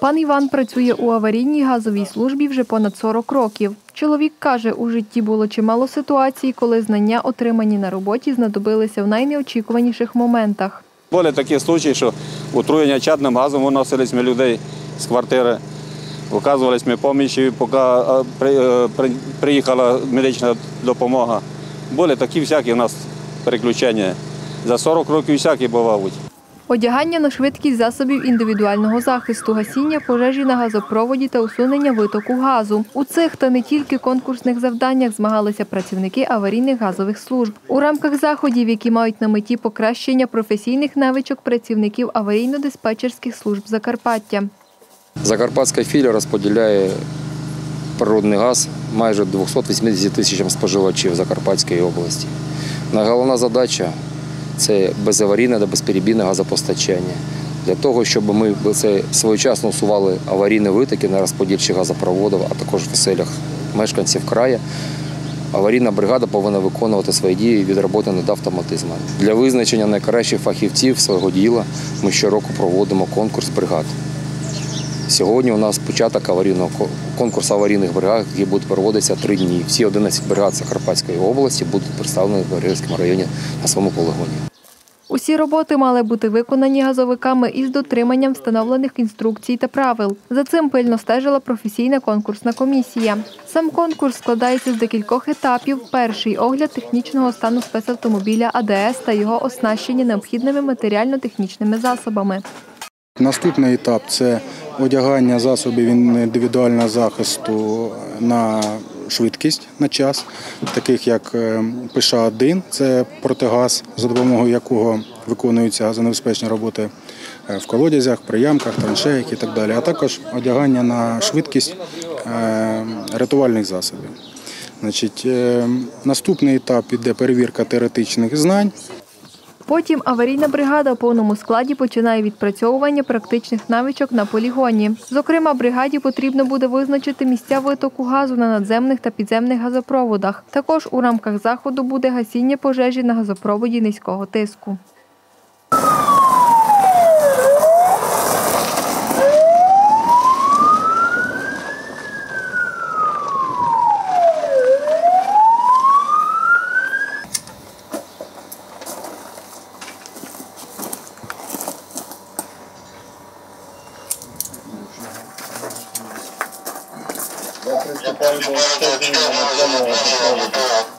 Пан Іван працює у аварійній газовій службі вже понад 40 років. Чоловік каже, у житті було чимало ситуацій, коли знання, отримані на роботі, знадобилися в найнеочікуваніших моментах. Були такі случаї, що отруєння чадним газом виносились ми людей з квартири, оказувались ми помічі, поки е, е, при- приїхала медична допомога. Були такі всякі у нас переключення. За 40 років всякі бувають. Одягання на швидкість засобів індивідуального захисту, гасіння пожежі на газопроводі та усунення витоку газу. У цих та не тільки конкурсних завданнях змагалися працівники аварійних газових служб. У рамках заходів, які мають на меті покращення професійних навичок працівників аварійно-диспетчерських служб Закарпаття. Закарпатська філія розподіляє природний газ майже 280 тисячам споживачів Закарпатської області. Головна задача це безаварійне та безперебійне газопостачання. Для того, щоб ми це своєчасно усували аварійні витоки на розподільчих газопроводах, а також в оселях мешканців краю, аварійна бригада повинна виконувати свої дії від роботи над автоматизмом. Для визначення найкращих фахівців свого діла ми щороку проводимо конкурс бригад. Сьогодні у нас початок аварійного конкурсу аварійних бригад, який буде проводитися три дні. Всі 11 бригад Закарпатської області будуть представлені в Горівському районі на своєму полігоні. Усі роботи мали бути виконані газовиками із дотриманням встановлених інструкцій та правил. За цим пильно стежила професійна конкурсна комісія. Сам конкурс складається з декількох етапів. Перший огляд технічного стану спецавтомобіля АДС та його оснащення необхідними матеріально-технічними засобами. Наступний етап це одягання засобів індивідуального захисту на швидкість на час, таких як е, ПШ-1, це протигаз, за допомогою якого виконуються газонебезпечні роботи е, в колодязях, при ямках, траншеях і так далі, а також одягання на швидкість е, рятувальних засобів. Значить, наступний етап іде перевірка теоретичних знань. Потім аварійна бригада у повному складі починає відпрацьовування практичних навичок на полігоні. Зокрема, бригаді потрібно буде визначити місця витоку газу на надземних та підземних газопроводах. Також у рамках заходу буде гасіння пожежі на газопроводі низького тиску. Я принципиально, что я не могу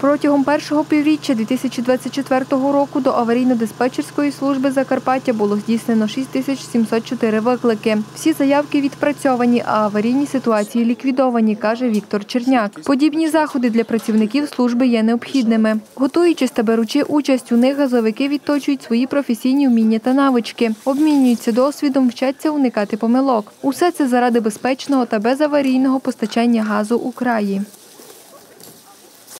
Протягом першого півріччя 2024 року до аварійно-диспетчерської служби Закарпаття було здійснено 6704 виклики. Всі заявки відпрацьовані, а аварійні ситуації ліквідовані, каже Віктор Черняк. Подібні заходи для працівників служби є необхідними. Готуючись та беручи участь у них, газовики відточують свої професійні вміння та навички, обмінюються досвідом, вчаться уникати помилок. Усе це заради безпечного та безаварійного постачання газу у краї.